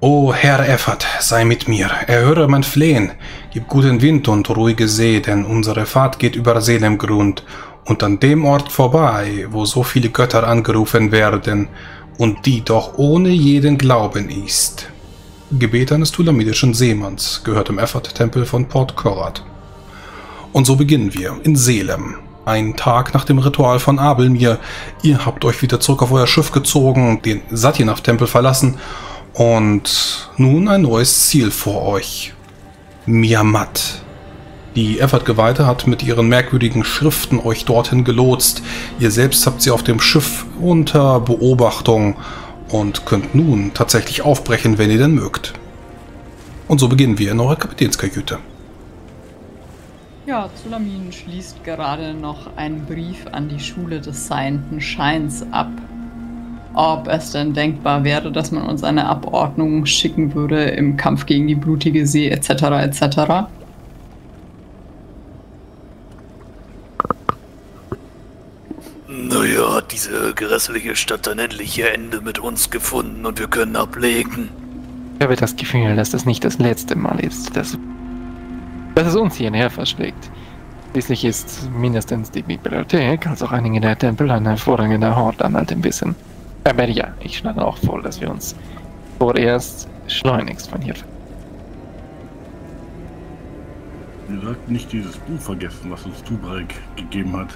O Herr Effert, sei mit mir, erhöre mein Flehen, gib guten Wind und ruhige See, denn unsere Fahrt geht über Seelemgrund und an dem Ort vorbei, wo so viele Götter angerufen werden und die doch ohne jeden Glauben ist. Gebet eines tulamidischen Seemanns gehört im Effert-Tempel von Port Korat. Und so beginnen wir in Selem, ein Tag nach dem Ritual von Abelmir. Ihr habt euch wieder zurück auf euer Schiff gezogen, den Satinath-Tempel verlassen und nun ein neues Ziel vor euch. Miamat. Die Effert-Geweihte hat mit ihren merkwürdigen Schriften euch dorthin gelotst. Ihr selbst habt sie auf dem Schiff unter Beobachtung und könnt nun tatsächlich aufbrechen, wenn ihr denn mögt. Und so beginnen wir in eurer Kapitänskajüte. Ja, Zulamin schließt gerade noch einen Brief an die Schule des seienden Scheins ab ob es denn denkbar wäre, dass man uns eine Abordnung schicken würde im Kampf gegen die blutige See etc. etc. Naja, hat diese grässliche Stadt ein endliche Ende mit uns gefunden und wir können ablegen. Ich habe das Gefühl, dass das nicht das letzte Mal ist, dass, dass es uns hierher verschlägt. Schließlich ist mindestens die Bibliothek, als auch einige der Tempel, ein hervorragender Hort an altem Wissen. Aber ja, ich schlage auch vor, dass wir uns vorerst schleunigst von hier Wir sollten nicht dieses Buch vergessen, was uns Tubrek gegeben hat.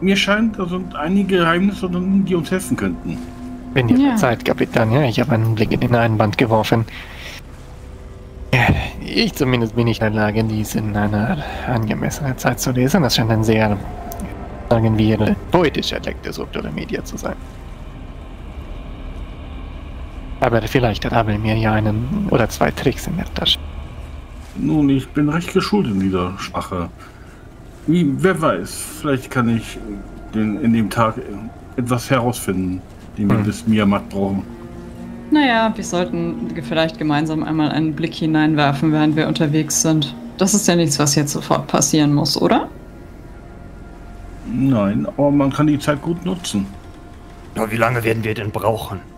Mir scheint, da sind einige Geheimnisse drin, die uns helfen könnten. Wenn ihr ja. Zeit, Kapitän, ja, ich habe einen Blick in den Einband geworfen. Ich zumindest bin nicht in der Lage, dies in einer angemessenen Zeit zu lesen. Das scheint ein sehr, sagen wir, poetischer Lektor der Media zu sein. Aber vielleicht hat Abel mir ja einen oder zwei Tricks in der Tasche. Nun, ich bin recht geschult in dieser Sprache. Wie, wer weiß, vielleicht kann ich den, in dem Tag etwas herausfinden, die wir hm. bis Miamat brauchen. Naja, wir sollten vielleicht gemeinsam einmal einen Blick hineinwerfen, während wir unterwegs sind. Das ist ja nichts, was jetzt sofort passieren muss, oder? Nein, aber man kann die Zeit gut nutzen. Aber wie lange werden wir denn brauchen?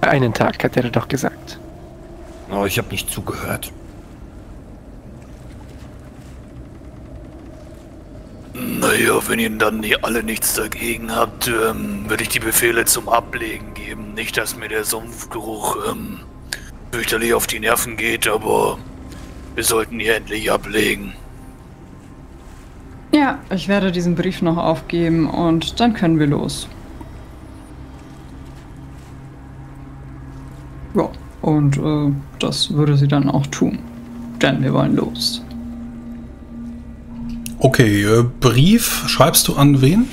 Einen Tag, hat er doch gesagt. Oh, ich habe nicht zugehört. Naja, wenn ihr dann nie alle nichts dagegen habt, ähm, würde ich die Befehle zum Ablegen geben. Nicht, dass mir der Sumpfgeruch ähm, fürchterlich auf die Nerven geht, aber wir sollten hier endlich ablegen. Ja, ich werde diesen Brief noch aufgeben und dann können wir los. Ja, und äh, das würde sie dann auch tun. Denn wir wollen los. Okay, äh, Brief schreibst du an wen?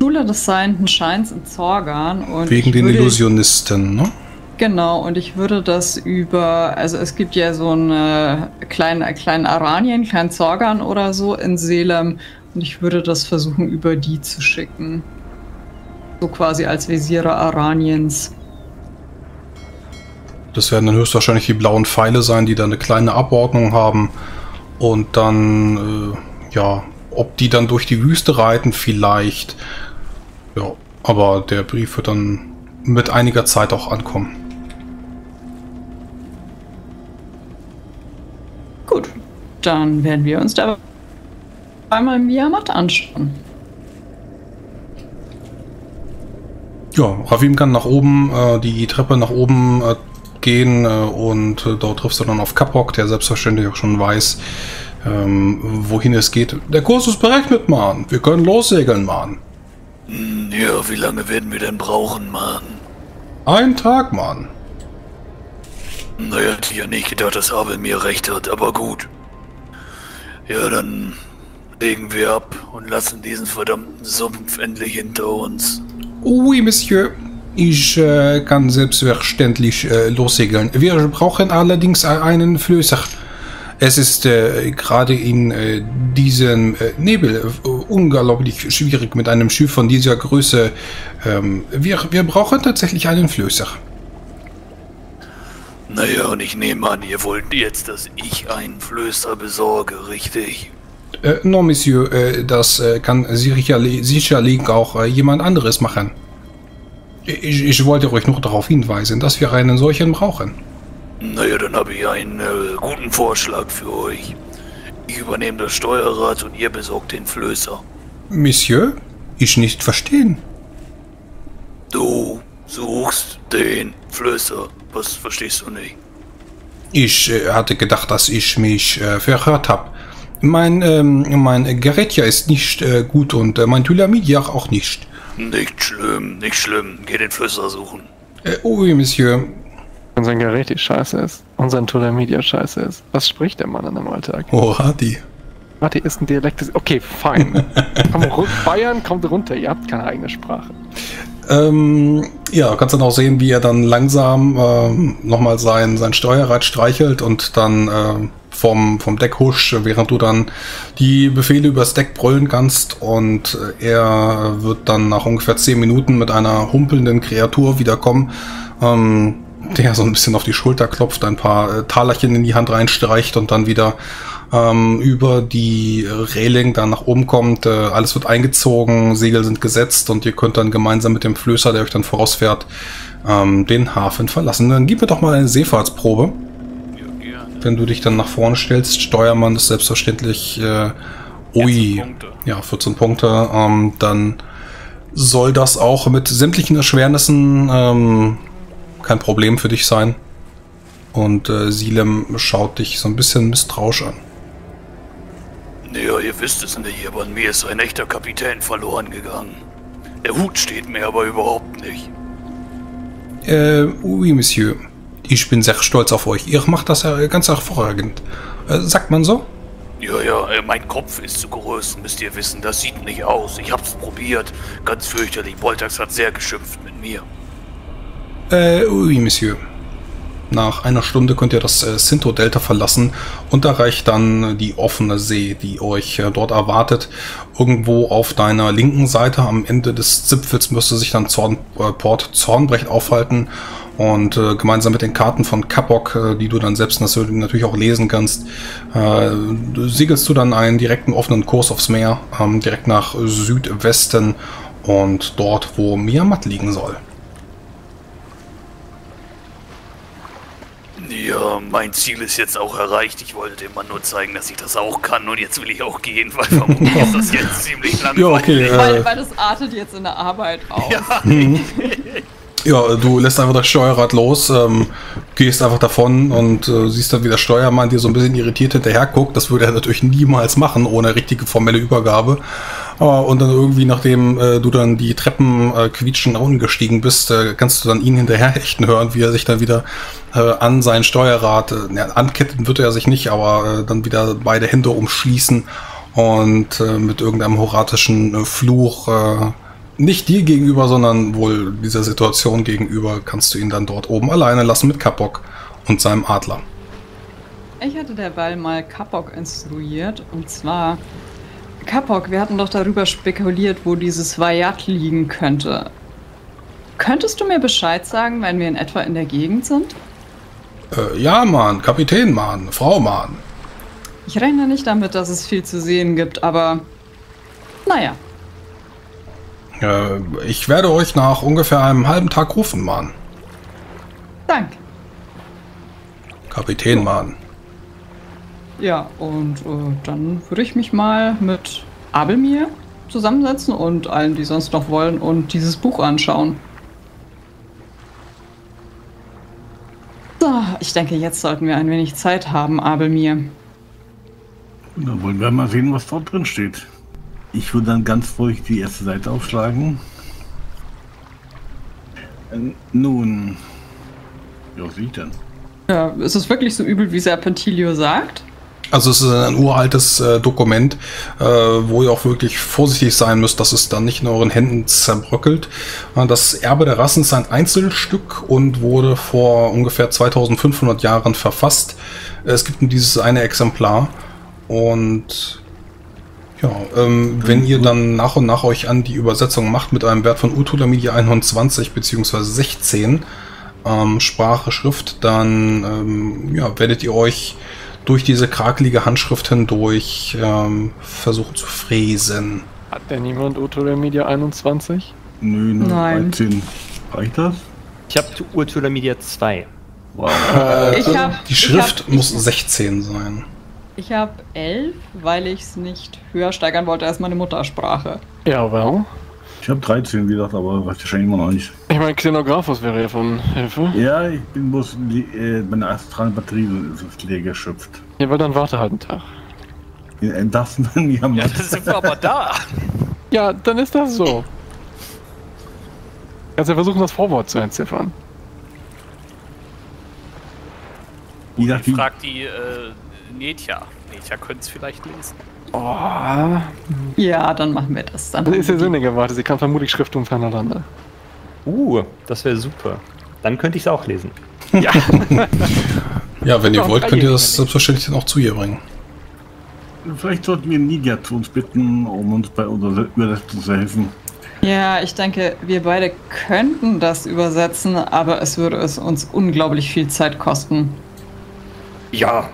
Schule des Seienden Scheins in Zorgan. Und Wegen den Illusionisten, ne? Genau, und ich würde das über, also es gibt ja so einen kleinen, kleinen Aranien, kleinen Zorgan oder so in Selem und ich würde das versuchen über die zu schicken. So quasi als Visiere Araniens. Das werden dann höchstwahrscheinlich die blauen Pfeile sein, die da eine kleine Abordnung haben. Und dann, äh, ja, ob die dann durch die Wüste reiten, vielleicht. Ja, aber der Brief wird dann mit einiger Zeit auch ankommen. Gut, dann werden wir uns da einmal Miamat anschauen. Ja, Ravim kann nach oben, äh, die Treppe nach oben äh, gehen äh, und äh, dort triffst du dann auf Kapok, der selbstverständlich auch schon weiß, ähm, wohin es geht. Der Kurs ist berechnet, Mann. Wir können lossegeln, Mann. Hm, ja, wie lange werden wir denn brauchen, Mann? Ein Tag, Mann. Naja, hätte ja nicht gedacht, dass Abel mir recht hat, aber gut. Ja, dann legen wir ab und lassen diesen verdammten Sumpf endlich hinter uns. Oui, Monsieur. Ich äh, kann selbstverständlich äh, lossegeln. Wir brauchen allerdings einen Flößer. Es ist äh, gerade in äh, diesem äh, Nebel äh, unglaublich schwierig mit einem Schiff von dieser Größe. Ähm, wir, wir brauchen tatsächlich einen Flößer. Naja, und ich nehme an, ihr wollt jetzt, dass ich einen Flößer besorge, richtig? Äh, non, Monsieur, das kann sicherlich, sicherlich auch jemand anderes machen. Ich, ich wollte euch nur darauf hinweisen, dass wir einen solchen brauchen. Naja, dann habe ich einen äh, guten Vorschlag für euch. Ich übernehme das Steuerrad und ihr besorgt den Flößer. Monsieur, ich nicht verstehen. Du suchst den Flößer. Was verstehst du nicht? Ich äh, hatte gedacht, dass ich mich äh, verhört habe. Mein, ähm, mein Gerät ja ist nicht äh, gut und äh, mein Dynamit ja auch nicht. Nicht schlimm, nicht schlimm. Geh den Flößer suchen. Äh, oui, Monsieur. Unser Gerät die scheiße ist. Unser Total Media scheiße ist. Was spricht der Mann an im Alltag? Oh, Hadi. Warte, ist ein Dialekt. des- Okay, fein. Komm, Bayern kommt runter. Ihr habt keine eigene Sprache. Ähm, ja, kannst dann auch sehen, wie er dann langsam ähm, nochmal sein, sein Steuerrad streichelt und dann ähm, vom, vom Deck huscht, während du dann die Befehle übers Deck brüllen kannst und äh, er wird dann nach ungefähr 10 Minuten mit einer humpelnden Kreatur wiederkommen, ähm, der so ein bisschen auf die Schulter klopft, ein paar äh, Talerchen in die Hand reinstreicht und dann wieder ähm, über die Reling dann nach oben kommt. Äh, alles wird eingezogen, Segel sind gesetzt und ihr könnt dann gemeinsam mit dem Flößer, der euch dann vorausfährt, ähm, den Hafen verlassen. Dann gib mir doch mal eine Seefahrtsprobe. Wenn du dich dann nach vorne stellst, Steuermann ist selbstverständlich äh, ui. 14 Punkte. Ja, 14 Punkte. Ähm, dann soll das auch mit sämtlichen Erschwernissen ähm, kein Problem für dich sein. Und äh, Silem schaut dich so ein bisschen misstrauisch an. Ja, ihr wisst es nicht, aber an mir ist ein echter Kapitän verloren gegangen. Der Hut steht mir aber überhaupt nicht. Äh, oui, Monsieur. Ich bin sehr stolz auf euch. Ihr macht das ja ganz hervorragend. Äh, sagt man so? Ja, ja, äh, mein Kopf ist zu groß, müsst ihr wissen. Das sieht nicht aus. Ich hab's probiert. Ganz fürchterlich. Boltax hat sehr geschimpft mit mir. Äh, oui, Monsieur. Nach einer Stunde könnt ihr das äh, Sinto-Delta verlassen und erreicht dann die offene See, die euch äh, dort erwartet. Irgendwo auf deiner linken Seite am Ende des Zipfels müsste sich dann Zorn, äh, Port Zornbrecht aufhalten und äh, gemeinsam mit den Karten von Kapok, äh, die du dann selbst natürlich auch lesen kannst, äh, segelst du dann einen direkten offenen Kurs aufs Meer, ähm, direkt nach Südwesten und dort, wo Miamat liegen soll. Ja, mein Ziel ist jetzt auch erreicht. Ich wollte dem Mann nur zeigen, dass ich das auch kann. Und jetzt will ich auch gehen, weil vermutlich ist das jetzt ziemlich langweilig. Ja, okay, äh, Weil, weil das artet jetzt in der Arbeit aus. Ja, du lässt einfach das Steuerrad los, ähm, gehst einfach davon und äh, siehst dann, wie der Steuermann dir so ein bisschen irritiert hinterher guckt. Das würde er natürlich niemals machen, ohne richtige formelle Übergabe. Äh, und dann irgendwie, nachdem äh, du dann die Treppen äh, quietschen nach unten gestiegen bist, äh, kannst du dann ihn hinterher hechten hören, wie er sich dann wieder äh, an sein Steuerrad, äh, ja, anketten wird er sich nicht, aber dann wieder beide Hände umschließen und mit irgendeinem horatischen Fluch nicht dir gegenüber, sondern wohl dieser Situation gegenüber kannst du ihn dann dort oben alleine lassen mit Kapok und seinem Adler. Ich hatte derweil mal Kapok instruiert. Und zwar, Kapok, wir hatten doch darüber spekuliert, wo dieses Vayat liegen könnte. Könntest du mir Bescheid sagen, wenn wir in etwa in der Gegend sind? Äh, ja, Mann, Kapitän, Mann, Frau, Mann. Ich rechne nicht damit, dass es viel zu sehen gibt, aber naja. Äh, ich werde euch nach ungefähr einem halben Tag rufen, Mann. Danke. Kapitän, Mann. Ja, und äh, dann würde ich mich mal mit Abelmir zusammensetzen und allen, die sonst noch wollen, und dieses Buch anschauen. So, ich denke, jetzt sollten wir ein wenig Zeit haben, Abelmir. Dann wollen wir mal sehen, was dort drin steht. Ich würde dann ganz ruhig die erste Seite aufschlagen. Äh, Nun. Ja, was sieht denn? Ja, ist es wirklich so übel, wie Serpentilio sagt? Also es ist ein uraltes äh, Dokument, äh, wo ihr auch wirklich vorsichtig sein müsst, dass es dann nicht in euren Händen zerbröckelt. Äh, das Erbe der Rassen ist ein Einzelstück und wurde vor ungefähr 2500 Jahren verfasst. Es gibt nur dieses eine Exemplar und ja, ähm, wenn ihr dann nach und nach euch an die Übersetzung macht mit einem Wert von Utula Media 21 bzw. 16 ähm, Sprache, Schrift, dann ähm, ja, werdet ihr euch durch diese krakelige Handschrift hindurch ähm, versuchen zu fräsen. Hat denn niemand Autore Media 21? Nö, nur Nein. 13. Reicht das? Ich habe Urtula Media 2. Wow. Ich hab, Die Schrift ich hab, muss ich, 16 sein. Ich habe elf, weil ich es nicht höher steigern wollte als meine Muttersprache. Ja, well. Ich habe 13 wie gesagt, aber weiß wahrscheinlich immer noch nicht. Ich meine, Xenographos wäre ja von Hilfe. Ja, ich bin bloß äh, meine astralen Batterie ist leer geschöpft. Ja, weil dann warte halt einen Tag. In das dann ja, Ja, das sind wir aber da. Ja, dann ist das so. Kannst ja versuchen, das Vorwort zu entziffern. Die, Fragt die äh, Netja. Netja könnte es vielleicht lesen. Oh, Ja, dann machen wir das. Dann das ist ja sinniger, warte, sie kann vermutlich Schrift umfeinander. Uh, das wäre super. Dann könnte ich es auch lesen. Ja. Ja, wenn ihr wollt, könnt ihr das selbstverständlich dann auch zu ihr bringen. vielleicht sollten wir Niger zu uns bitten, um uns bei unserer Übersetzung zu helfen. Ja, ich denke, wir beide könnten das übersetzen, aber es würde es uns unglaublich viel Zeit kosten. Ja,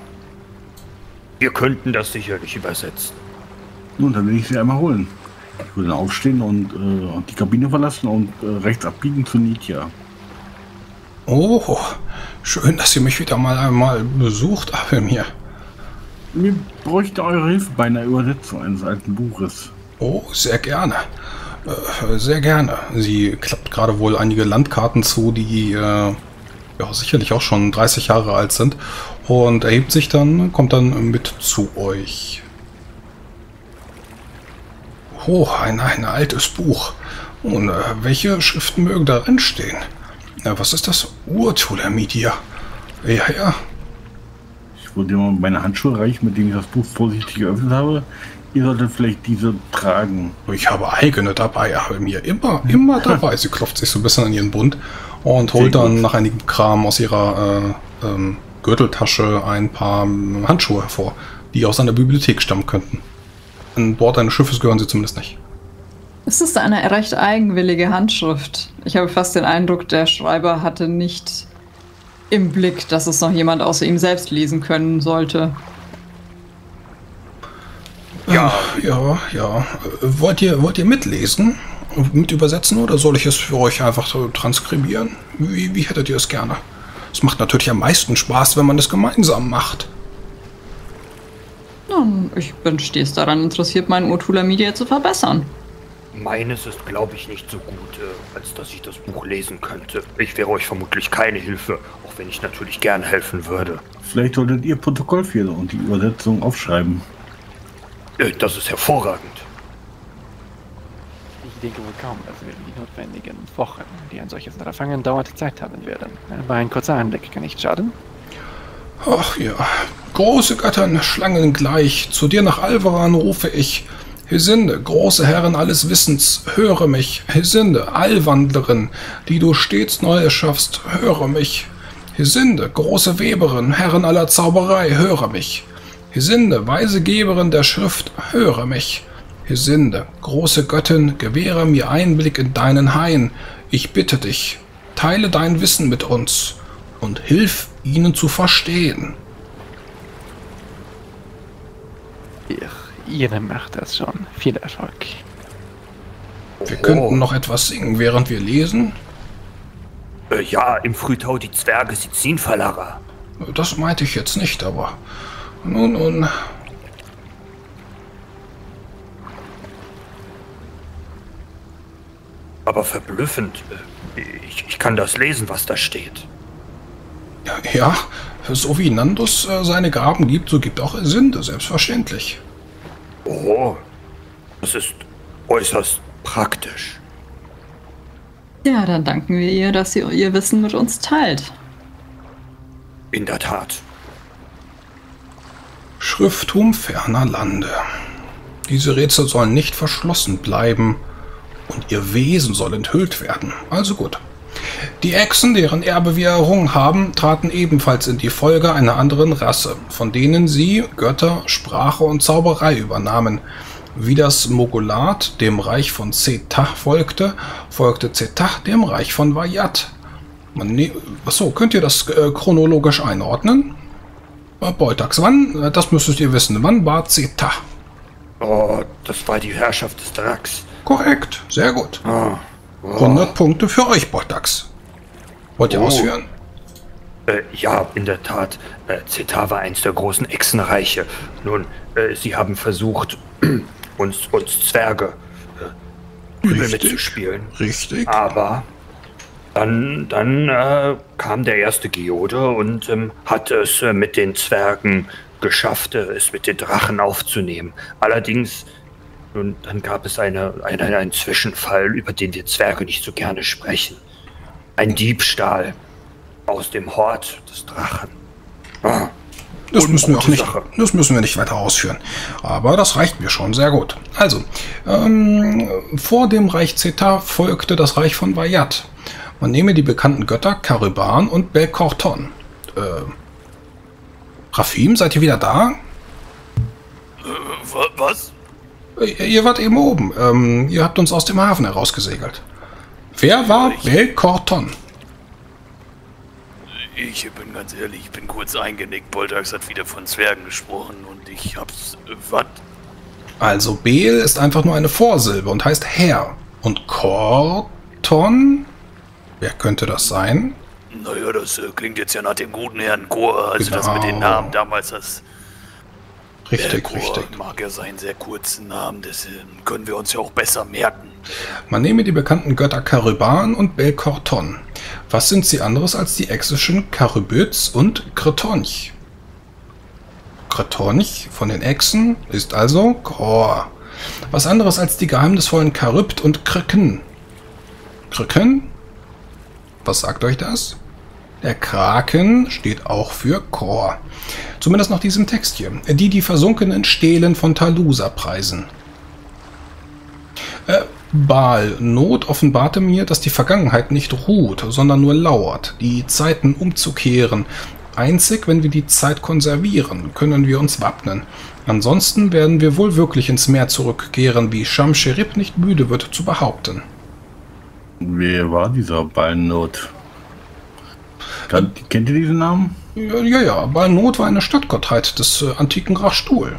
wir könnten das sicherlich übersetzen. Nun, dann will ich sie einmal holen. Ich würde dann aufstehen und äh, die Kabine verlassen und äh, rechts abbiegen zu Nitya. Oh, schön, dass ihr mich wieder mal einmal besucht, Abelmir. Wir bräuchten eure Hilfe bei einer Übersetzung eines alten Buches. Oh, sehr gerne. Äh, sehr gerne. Sie klappt gerade wohl einige Landkarten zu, die äh, ja, sicherlich auch schon 30 Jahre alt sind und erhebt sich dann, kommt dann mit zu euch. Oh, ein, ein altes Buch. Und äh, welche Schriften mögen darin stehen? Ja, was ist das? Urtula Media. Ja, ja. Ich wollte mal meine Handschuhe reichen, mit denen ich das Buch vorsichtig geöffnet habe. Ihr solltet vielleicht diese tragen. Ich habe eigene dabei, aber mir immer, immer dabei. Sie klopft sich so ein bisschen an ihren Bund und holt Sehr dann gut. nach einigem Kram aus ihrer äh, ähm, Gürteltasche ein paar Handschuhe hervor, die aus einer Bibliothek stammen könnten. An Bord eines Schiffes gehören sie zumindest nicht. Es ist eine recht eigenwillige Handschrift. Ich habe fast den Eindruck, der Schreiber hatte nicht im Blick, dass es noch jemand außer ihm selbst lesen können sollte. Ja, Ja, ja. Äh, Wollt ihr, wollt ihr mitlesen? Mit übersetzen oder soll ich es für euch einfach so transkribieren? Wie, wie hättet ihr es gerne? Es macht natürlich am meisten Spaß, wenn man es gemeinsam macht. Nun, ich bin stets daran interessiert, mein Urtula Media zu verbessern. meines ist, glaube ich, nicht so gut, äh, als dass ich das Buch lesen könnte. Ich wäre euch vermutlich keine Hilfe, auch wenn ich natürlich gern helfen würde. Vielleicht solltet ihr Protokollfehler und die Übersetzung aufschreiben. Äh, das ist hervorragend. Ich denke wohl kaum, dass wir die notwendigen Wochen, die ein solches Unterfangen dauert, Zeit haben werden. Aber ein kurzer Einblick kann nicht schaden. Ach ja, große Göttern, Schlangen gleich, zu dir nach Alvaran rufe ich. Hesinde, große Herren alles Wissens, höre mich. Hesinde, Allwandlerin, die du stets neu erschaffst, höre mich. Hesinde, große Weberin, Herren aller Zauberei, höre mich. Hesinde, weise Geberin der Schrift, höre mich. Hesinde, große Göttin, gewähre mir Einblick in deinen Hain. Ich bitte dich, teile dein Wissen mit uns und hilf ihnen zu verstehen. Ihr, ihr macht das schon. Viel Erfolg. Wir könnten noch etwas singen, während wir lesen. Äh, ja, im Frühtau die Zwerge Sizin Verlager. Das meinte ich jetzt nicht, aber nun, nun. Aber verblüffend. Äh, ich, ich kann das lesen, was da steht. Ja, so wie Nandus äh, seine Gaben gibt, so gibt auch er Sünde, selbstverständlich. Oh, das ist äußerst praktisch. Ja, dann danken wir ihr, dass sie ihr Wissen mit uns teilt. In der Tat. Schrifttum ferner Lande. Diese Rätsel sollen nicht verschlossen bleiben und ihr Wesen soll enthüllt werden. Also gut. Die Echsen, deren Erbe wir errungen haben, traten ebenfalls in die Folge einer anderen Rasse, von denen sie Götter, Sprache und Zauberei übernahmen. Wie das Mogulat dem Reich von Zetah folgte, folgte Zetah dem Reich von Vayat. Man ne Achso, könnt ihr das äh, chronologisch einordnen? Äh, Beutax, wann, äh, das müsstet ihr wissen, wann war Zetah? Oh, das war die Herrschaft des Drax. Korrekt, sehr gut. Ah, 100 Punkte für euch, Boltax. Wollt ihr Oh. ausführen? Äh, ja, in der Tat. Äh, Zeta war eins der großen Echsenreiche. Nun, äh, sie haben versucht, uns, uns Zwerge äh, übel Richtig. mitzuspielen. Richtig. Aber dann, dann äh, kam der erste Geode und ähm, hat es äh, mit den Zwergen geschafft, äh, es mit den Drachen aufzunehmen. Allerdings, nun, dann gab es eine, eine, einen Zwischenfall, über den wir Zwerge nicht so gerne sprechen. Ein Diebstahl aus dem Hort des Drachen. Ah, Das müssen, wir auch nicht, Sache. das müssen wir nicht weiter ausführen. Aber das reicht mir schon sehr gut. Also, ähm, vor dem Reich Zeta folgte das Reich von Vayat. Man nehme die bekannten Götter Kariban und Belkorton. Äh, Rafim, seid ihr wieder da? Wa- Was? Ihr wart eben oben. Ähm, ihr habt uns aus dem Hafen herausgesegelt. Wer war Belkorton? Ich bin ganz ehrlich, ich bin kurz eingenickt. Boltax hat wieder von Zwergen gesprochen und ich hab's. Äh, was? Also Bel ist einfach nur eine Vorsilbe und heißt Herr. Und Korton? Wer könnte das sein? Naja, das äh, klingt jetzt ja nach dem guten Herrn Chor. Also das mit den Genau. Namen damals, das Richtig, Chor richtig. mag ja seinen sehr kurzen Namen, das äh, können wir uns ja auch besser merken. Man nehme die bekannten Götter Kariban und Belkorton. Was sind sie anderes als die exischen Charybdis und Kretonch? Kretonch von den Echsen ist also Kor. Was anderes als die geheimnisvollen Charybt und Kriken. Kriken? Was sagt euch das? Der Kraken steht auch für Kor. Zumindest nach diesem Text hier. Die die versunkenen Stelen von Talusa preisen. Äh, Baal, Not offenbarte mir, dass die Vergangenheit nicht ruht, sondern nur lauert, die Zeiten umzukehren. Einzig, wenn wir die Zeit konservieren, können wir uns wappnen. Ansonsten werden wir wohl wirklich ins Meer zurückkehren, wie Shamsherib nicht müde wird zu behaupten. Wer war dieser Ballnot? Kan kennt ihr diesen Namen? Ja, ja, ja, Not war eine Stadtgottheit des äh, antiken Rachtul.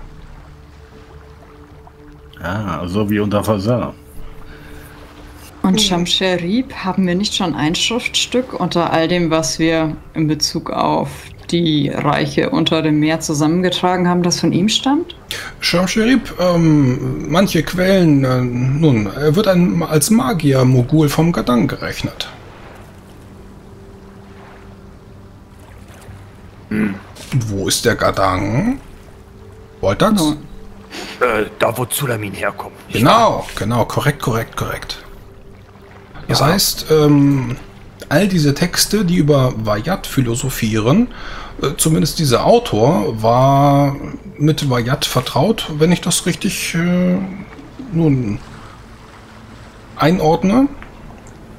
Ah, so wie unter Fasar. Und Shamsherib, haben wir nicht schon ein Schriftstück unter all dem, was wir in Bezug auf die Reiche unter dem Meer zusammengetragen haben, das von ihm stammt? Shamsherib, ähm, manche Quellen, äh, nun, er wird ein, als Magier-Mogul vom Gadang gerechnet. Wo ist der Gadang? Voltax? Nun. äh, da wo Zulamin herkommt. nicht Genau, genau, korrekt, korrekt, korrekt. Das Ja. heißt, ähm, all diese Texte, die über Vayat philosophieren, äh, zumindest dieser Autor war mit Vayat vertraut, wenn ich das richtig äh, nun einordne.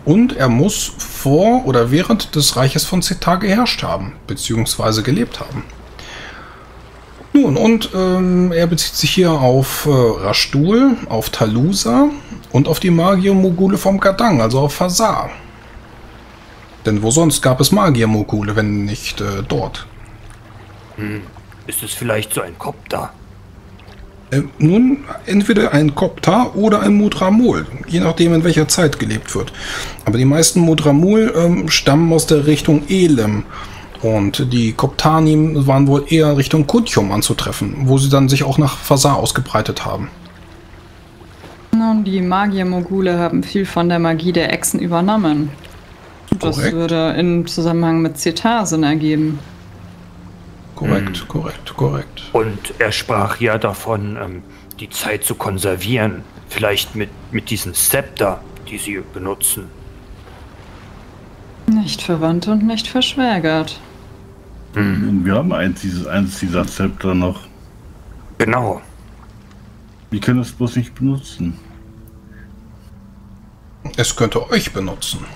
Und er muss vor oder während des Reiches von Zeta geherrscht haben, beziehungsweise gelebt haben. Nun, und ähm, er bezieht sich hier auf äh, Rashtul, auf Talusa und auf die Magier-Mogule vom Gadang, also auf Fasar. Denn wo sonst gab es Magier-Mogule, wenn nicht äh, dort? Ist es vielleicht so ein Kopf da? Äh, nun, entweder ein Koptar oder ein Mudramul, je nachdem in welcher Zeit gelebt wird. Aber die meisten Mudramul ähm, stammen aus der Richtung Elem. Und die Koptanim waren wohl eher Richtung Kutjum anzutreffen, wo sie dann sich auch nach Fasar ausgebreitet haben. Nun, die Magier-Mogule haben viel von der Magie der Echsen übernommen. Das Korrekt. würde im Zusammenhang mit Zeta Sinn ergeben. Korrekt, korrekt, korrekt. Und er sprach ja davon, ähm, die Zeit zu konservieren. Vielleicht mit, mit diesen Scepter, die sie benutzen. Nicht verwandt und nicht verschwägert. Und wir haben eins, dieses, eins dieser Zepter noch. Genau. Wir können es bloß nicht benutzen. Es könnte euch benutzen.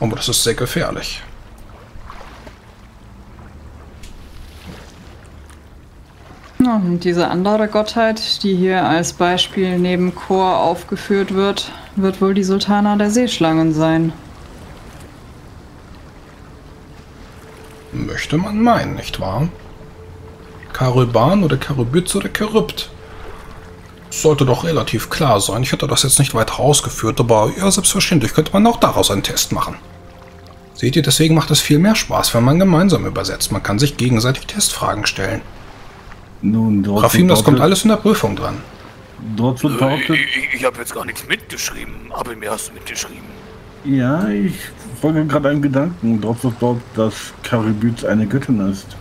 Aber das ist sehr gefährlich. Und diese andere Gottheit, die hier als Beispiel neben Chor aufgeführt wird, wird wohl die Sultana der Seeschlangen sein. Möchte man meinen, nicht wahr? Karyban oder Karybyz oder Charybt. sollte doch relativ klar sein. Ich hätte das jetzt nicht weiter ausgeführt, aber ja, selbstverständlich könnte man auch daraus einen Test machen. Seht ihr, deswegen macht es viel mehr Spaß, wenn man gemeinsam übersetzt. Man kann sich gegenseitig Testfragen stellen. Nun, dort Rafim, das kommt alles in der Prüfung dran. Dort wird Äh, behauptet, ich ich habe jetzt gar nichts mitgeschrieben, aber mir hast du mitgeschrieben. ja, ich folge gerade einem Gedanken. Dort wird behauptet, dass Karibüz eine Göttin ist.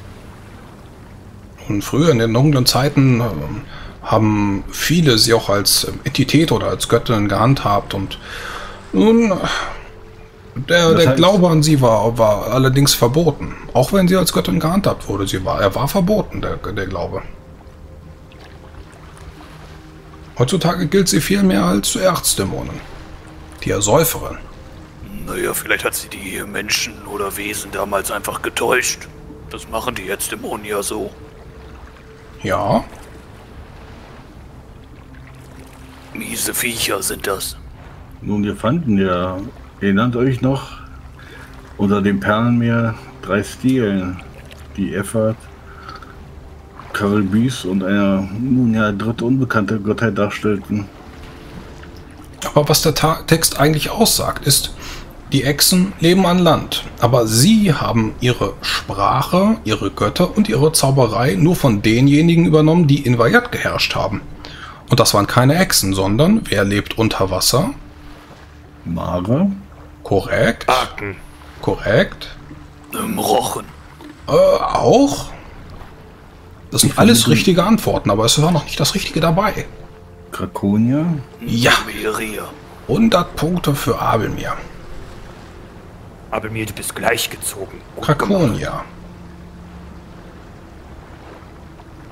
Und früher in den dunklen Zeiten ähm, haben viele sie auch als Entität oder als Göttin gehandhabt und nun, äh, der, der heißt- Glaube an sie war, war allerdings verboten. Auch wenn sie als Göttin gehandhabt wurde, sie war, er war verboten, der, der Glaube. Heutzutage gilt sie vielmehr als Erzdämonin. Die Ersäuferin. Naja, vielleicht hat sie die Menschen oder Wesen damals einfach getäuscht. Das machen die jetzt im Uni ja so. Ja, Miese Viecher sind das. Nun, wir fanden ja, erinnert euch noch, unter dem Perlenmeer drei Stilen, die Effert, Karibüs und eine nun ja dritte unbekannte Gottheit darstellten. Aber was der Ta Text eigentlich aussagt, ist, die Echsen leben an Land, aber sie haben ihre Sprache, ihre Götter und ihre Zauberei nur von denjenigen übernommen, die in Vayat geherrscht haben. Und das waren keine Echsen, sondern wer lebt unter Wasser? Mare? Korrekt. Haken. Korrekt. Im Rochen. Äh, auch? Das sind Ich alles richtige Antworten, aber es war noch nicht das Richtige dabei. Krakonia? Ja, Meria. 100 Punkte für Abelmir. Aber mir, du bist gleichgezogen. Krakonia.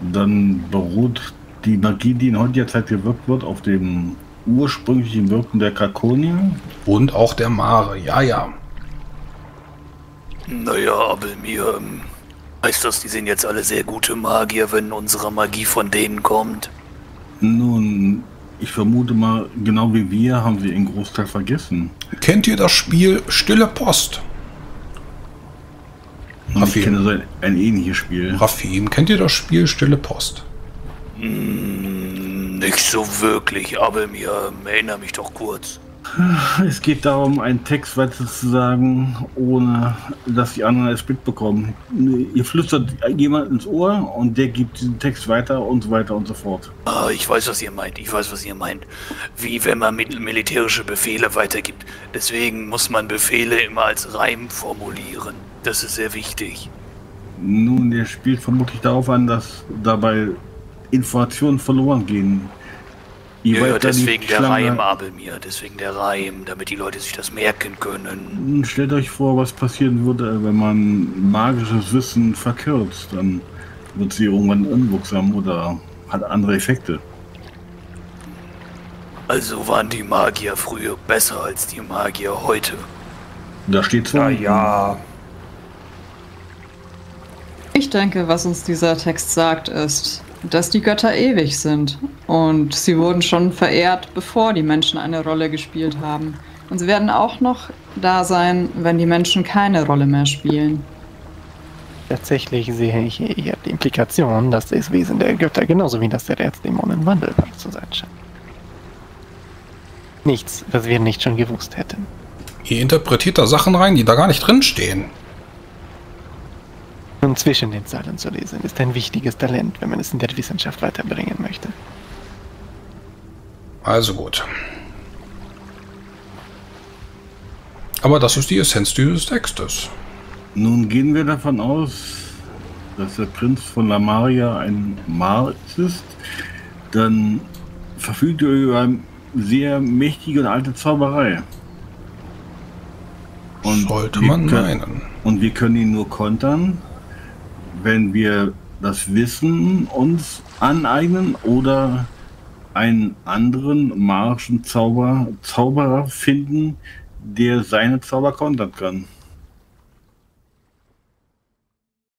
Dann beruht die Magie, die in heutiger Zeit gewirkt wird, auf dem ursprünglichen Wirken der Krakonia. Und auch der Mare, ja, ja. Naja, aber mir ähm, heißt das, die sind jetzt alle sehr gute Magier, wenn unsere Magie von denen kommt. Nun, ich vermute mal, genau wie wir haben sie einen Großteil vergessen. Kennt ihr das Spiel Stille Post? Und Raffi. ich kenne so ein, ein ähnliches Spiel. Rafim, kennt ihr das Spiel Stille Post? Hm, nicht so wirklich, aber mir erinnere mich doch kurz. Es geht darum, einen Text weiterzusagen, ohne dass die anderen es mitbekommen. Ihr flüstert jemand ins Ohr und der gibt diesen Text weiter und so weiter und so fort. Ah, ich weiß, was ihr meint. Ich weiß, was ihr meint. Wie wenn man mil- militärische Befehle weitergibt. Deswegen muss man Befehle immer als Reim formulieren. Das ist sehr wichtig. Nun, der spielt vermutlich darauf an, dass dabei Informationen verloren gehen. Je Ja, deswegen der Reim, Abelmir. Deswegen der Reim, damit die Leute sich das merken können. Nun, Stellt euch vor, was passieren würde, wenn man magisches Wissen verkürzt. Dann wird sie irgendwann unwirksam oder hat andere Effekte. Also waren die Magier früher besser als die Magier heute. Da steht so. Ja, ja. Ich denke, was uns dieser Text sagt, ist, dass die Götter ewig sind. Und sie wurden schon verehrt, bevor die Menschen eine Rolle gespielt haben. Und sie werden auch noch da sein, wenn die Menschen keine Rolle mehr spielen. Tatsächlich sehe ich eher die Implikation, dass das Wesen der Götter genauso wie das der Erzdämonen wandelbar zu sein scheint. Nichts, was wir nicht schon gewusst hätten. Ihr interpretiert da Sachen rein, die da gar nicht drinstehen. Zwischen den Zeilen zu lesen, ist ein wichtiges Talent, wenn man es in der Wissenschaft weiterbringen möchte. Also gut. Aber das ist die Essenz dieses Textes. Nun gehen wir davon aus, dass der Prinz von Lamaria ein Mars ist. Dann verfügt er über eine sehr mächtige und alte Zauberei. Sollte wir man können- meinen. Und wir können ihn nur kontern, wenn wir das Wissen uns aneignen oder einen anderen marischen Zauber, Zauberer finden, der seine Zauber kontern kann.